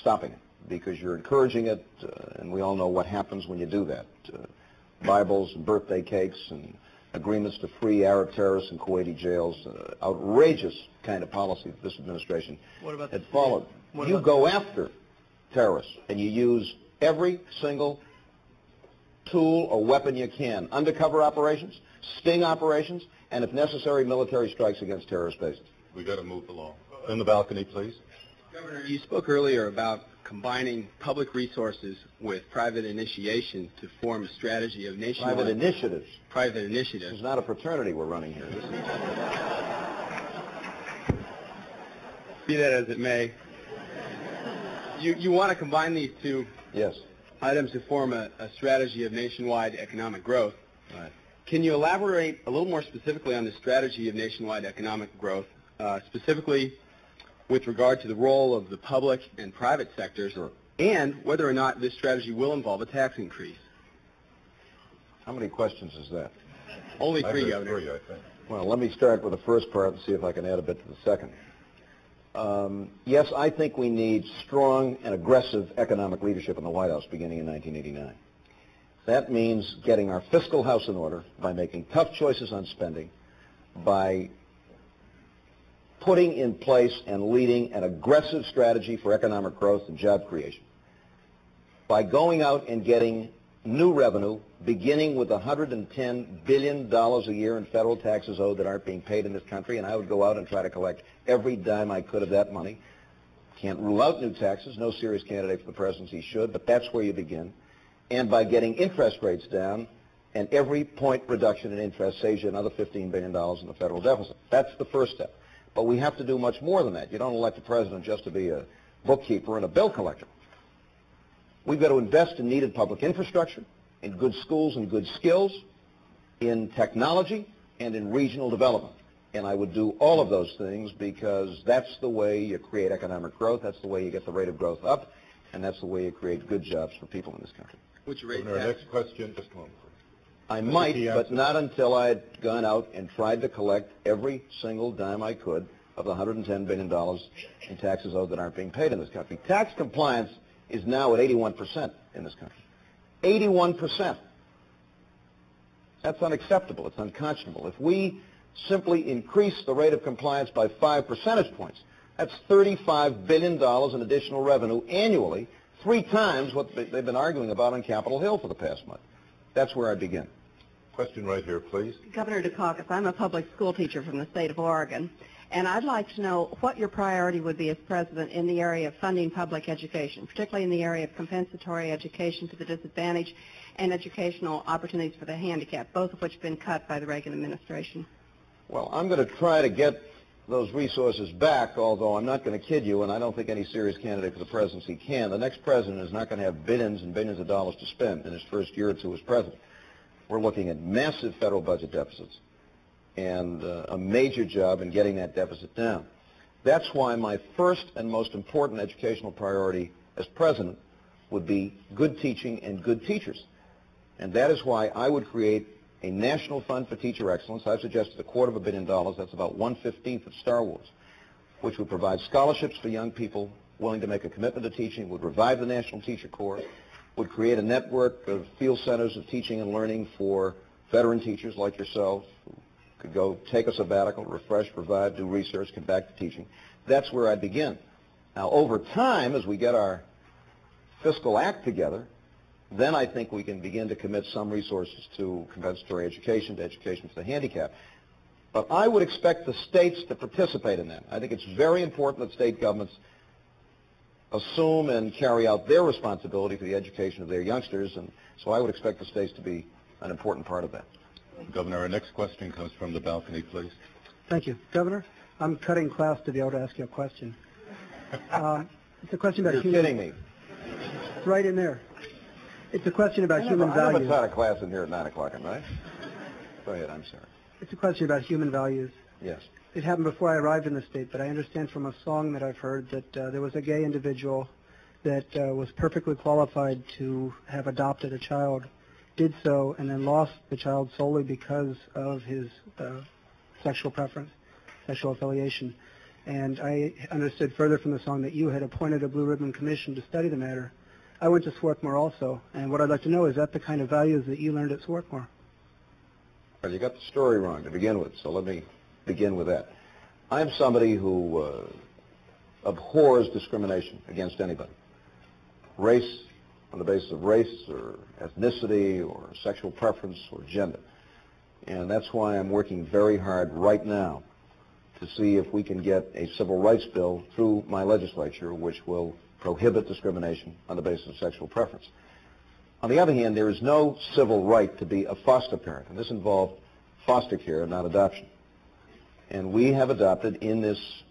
stopping it because you're encouraging it, uh, and we all know what happens when you do that. Uh, Bibles and birthday cakes and agreements to free Arab terrorists in Kuwaiti jails, uh, outrageous kind of policy that this administration What about had followed. You go after terrorists and you use every single tool or weapon you can. Undercover operations, sting operations, and if necessary, military strikes against terrorist bases. We've got to move along. In the balcony, please. Governor, you spoke earlier about combining public resources with private initiation to form a strategy of nationwide Private initiatives. private This initiatives. is not a fraternity we're running here. Be that as it may, you, you want to combine these two yes. items to form a, a strategy of nationwide economic growth. Right. Can you elaborate a little more specifically on the strategy of nationwide economic growth, uh, specifically with regard to the role of the public and private sectors, Sure. and whether or not this strategy will involve a tax increase? How many questions is that? Only three, Governor. three, I think. Well, let me start with the first part and see if I can add a bit to the second. Um, yes, I think we need strong and aggressive economic leadership in the White House beginning in 1989. That means getting our fiscal house in order by making tough choices on spending, by putting in place and leading an aggressive strategy for economic growth and job creation, by going out and getting new revenue, beginning with $110 billion a year in federal taxes owed that aren't being paid in this country, and I would go out and try to collect every dime I could of that money. Can't rule out new taxes. No serious candidate for the presidency should, but that's where you begin. And by getting interest rates down, and every point reduction in interest saves you another $15 billion in the federal deficit. That's the first step. But we have to do much more than that. You don't elect a president just to be a bookkeeper and a bill collector. We've got to invest in needed public infrastructure, in good schools and good skills, in technology, and in regional development. And I would do all of those things because that's the way you create economic growth, that's the way you get the rate of growth up, and that's the way you create good jobs for people in this country. Would you raise Governor, taxes? next question. Just a moment. I Mr. might, but not until I had gone out and tried to collect every single dime I could of the $110 billion in taxes owed that aren't being paid in this country. Tax compliance is now at 81% in this country. 81%. That's unacceptable. It's unconscionable. If we simply increase the rate of compliance by five percentage points, that's $35 billion in additional revenue annually, three times what they- they've been arguing about on Capitol Hill for the past month. That's where I begin. Question right here, please. Governor Dukakis, I'm a public school teacher from the state of Oregon, and I'd like to know what your priority would be as president in the area of funding public education, particularly in the area of compensatory education to the disadvantaged and educational opportunities for the handicapped, both of which have been cut by the Reagan administration. Well, I'm going to try to get those resources back, although I'm not going to kid you, and I don't think any serious candidate for the presidency can. The next president is not going to have billions and billions of dollars to spend in his first year or two as president. We're looking at massive federal budget deficits and uh, a major job in getting that deficit down. That's why my first and most important educational priority as president would be good teaching and good teachers. And that is why I would create a national fund for teacher excellence. I've suggested a quarter of a billion dollars. That's about one-fifteenth of Star Wars, which would provide scholarships for young people willing to make a commitment to teaching, would revive the National Teacher Corps, would create a network of field centers of teaching and learning for veteran teachers like yourself could go take a sabbatical, refresh, revive, do research, come back to teaching. That's where I'd begin. Now, over time, as we get our fiscal act together, then I think we can begin to commit some resources to compensatory education, to education for the handicapped. But I would expect the states to participate in that. I think it's very important that state governments assume and carry out their responsibility for the education of their youngsters, and so I would expect the states to be an important part of that. Governor, our next question comes from the balcony, please. Thank you. Governor, I'm cutting class to be able to ask you a question. Um, it's a question about You're human... kidding me. It's right in there. It's a question about I human never, I never values. taught a class in here at 9 o'clock at night. Go ahead, I'm sorry. It's a question about human values. Yes. It happened before I arrived in the state, but I understand from a song that I've heard that uh, there was a gay individual that uh, was perfectly qualified to have adopted a child, did so, and then lost the child solely because of his uh, sexual preference, sexual affiliation. And I understood further from the song that you had appointed a Blue Ribbon Commission to study the matter. I went to Swarthmore also, and what I'd like to know is that the kind of values that you learned at Swarthmore? Well, you got the story wrong to begin with, so let me begin with that. I'm somebody who uh, abhors discrimination against anybody. Race, on the basis of race or ethnicity or sexual preference or gender. And that's why I'm working very hard right now to see if we can get a civil rights bill through my legislature which will prohibit discrimination on the basis of sexual preference. On the other hand, there is no civil right to be a foster parent, and this involved foster care, not adoption. And we have adopted in this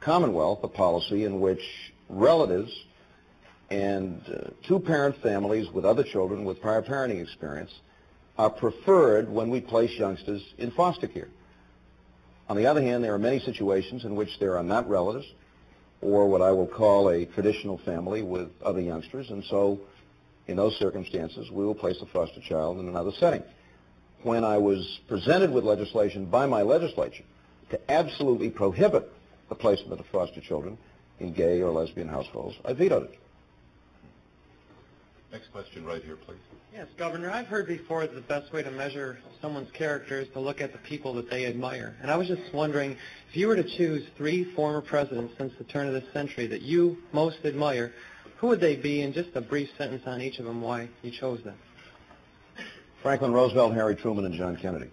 Commonwealth a policy in which relatives and uh, two-parent families with other children with prior parenting experience are preferred when we place youngsters in foster care. On the other hand, there are many situations in which there are not relatives or what I will call a traditional family with other youngsters, and so in those circumstances, we will place a foster child in another setting. When I was presented with legislation by my legislature to absolutely prohibit the placement of foster children in gay or lesbian households, I vetoed it. Next question right here, please. Yes, Governor, I've heard before that the best way to measure someone's character is to look at the people that they admire. And I was just wondering, if you were to choose three former presidents since the turn of this century that you most admire, who would they be, and just a brief sentence on each of them why you chose them? Franklin Roosevelt, Harry Truman, and John Kennedy.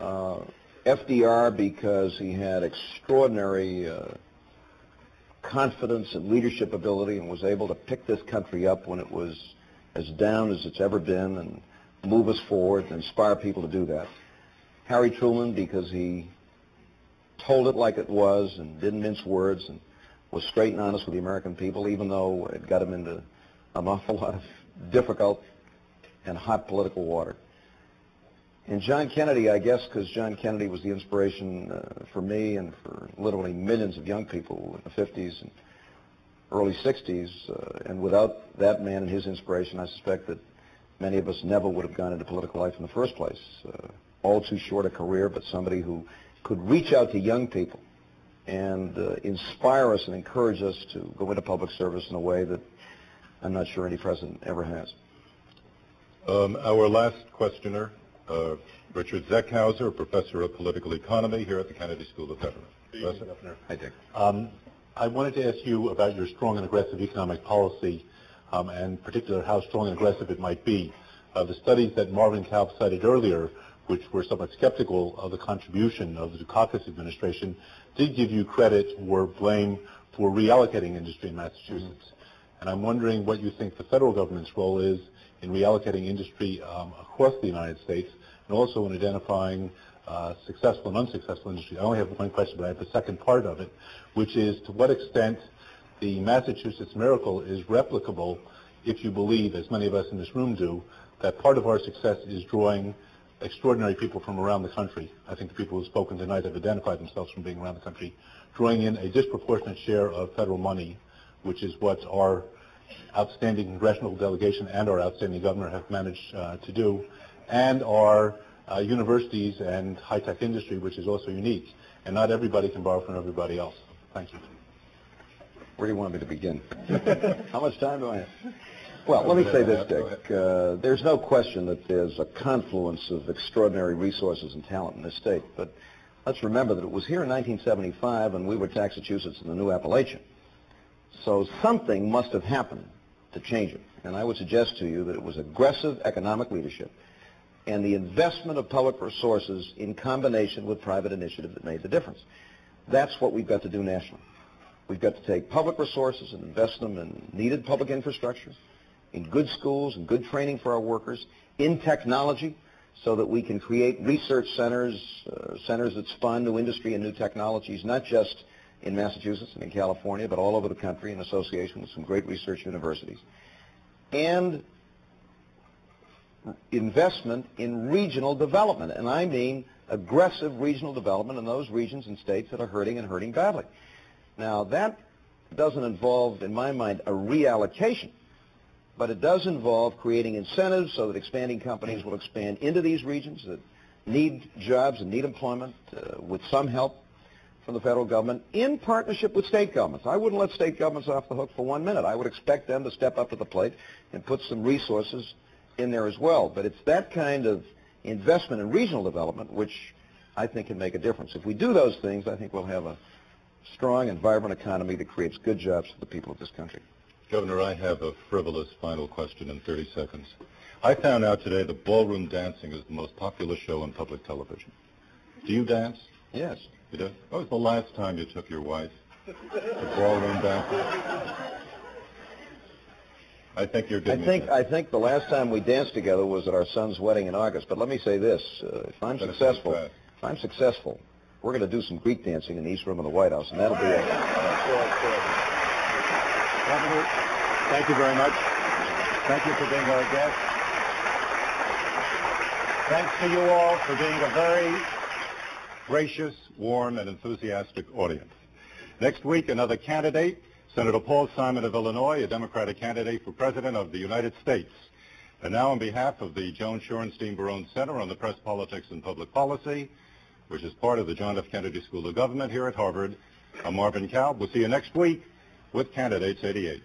Uh, FDR because he had extraordinary uh, confidence and leadership ability and was able to pick this country up when it was as down as it's ever been and move us forward and inspire people to do that. Harry Truman because he told it like it was and didn't mince words and was straight and honest with the American people, even though it got him into an awful lot of difficult and hot political water. And John Kennedy, I guess, because John Kennedy was the inspiration uh, for me and for literally millions of young people in the 50s and early 60s. Uh, and without that man and his inspiration, I suspect that many of us never would have gone into political life in the first place. Uh, all too short a career, but somebody who could reach out to young people and uh, inspire us and encourage us to go into public service in a way that I'm not sure any president ever has. Um, our last questioner, uh, Richard Zeckhauser, professor of political economy here at the Kennedy School of Government. Professor? Governor. Hi, Dick. Um, I wanted to ask you about your strong and aggressive economic policy, um, and in particular how strong and aggressive it might be. Uh, the studies that Marvin Kalb cited earlier, which were somewhat skeptical of the contribution of the Dukakis administration, did give you credit or blame for reallocating industry in Massachusetts. Mm-hmm. And I'm wondering what you think the federal government's role is in reallocating industry um, across the United States and also in identifying uh, successful and unsuccessful industry. I only have one question, but I have the second part of it, which is to what extent the Massachusetts miracle is replicable if you believe, as many of us in this room do, that part of our success is drawing extraordinary people from around the country. I think the people who have spoken tonight have identified themselves from being around the country, drawing in a disproportionate share of federal money, which is what our outstanding congressional delegation and our outstanding governor have managed uh, to do, and our uh, universities and high-tech industry, which is also unique. And not everybody can borrow from everybody else. Thank you. Where do you want me to begin? How much time do I have? Well, let me say this, Dick. Uh, there's no question that there's a confluence of extraordinary resources and talent in this state, but let's remember that it was here in 1975 and we were Taxachusetts in the new Appalachia. So something must have happened to change it. And I would suggest to you that it was aggressive economic leadership and the investment of public resources in combination with private initiative that made the difference. That's what we've got to do nationally. We've got to take public resources and invest them in needed public infrastructure, in good schools and good training for our workers, in technology, so that we can create research centers, uh, centers that spawn new industry and new technologies, not just in Massachusetts and in California, but all over the country in association with some great research universities. And investment in regional development, and I mean aggressive regional development in those regions and states that are hurting and hurting badly. Now, that doesn't involve, in my mind, a reallocation, but it does involve creating incentives so that expanding companies will expand into these regions that need jobs and need employment uh, with some help from the federal government in partnership with state governments. I wouldn't let state governments off the hook for one minute. I would expect them to step up to the plate and put some resources in there as well. But it's that kind of investment in regional development which I think can make a difference. If we do those things, I think we'll have a strong and vibrant economy that creates good jobs for the people of this country. Governor, I have a frivolous final question in 30 seconds. I found out today that ballroom dancing is the most popular show on public television. Do you dance? Yes. You do? When was the last time you took your wife to ballroom dancing? I think you're I think I think the last time we danced together was at our son's wedding in August. But let me say this: uh, if I'm successful, if I'm successful, we're going to do some Greek dancing in the East Room of the White House, and that'll be it. Governor, thank you very much. Thank you for being our guest. Thanks to you all for being a very gracious, warm, and enthusiastic audience. Next week, another candidate, Senator Paul Simon of Illinois, a Democratic candidate for President of the United States. And now on behalf of the Joan Shorenstein Barone Center on the Press, Politics, and Public Policy, which is part of the John F. Kennedy School of Government here at Harvard, I'm Marvin Kalb. We'll see you next week with Candidates 88.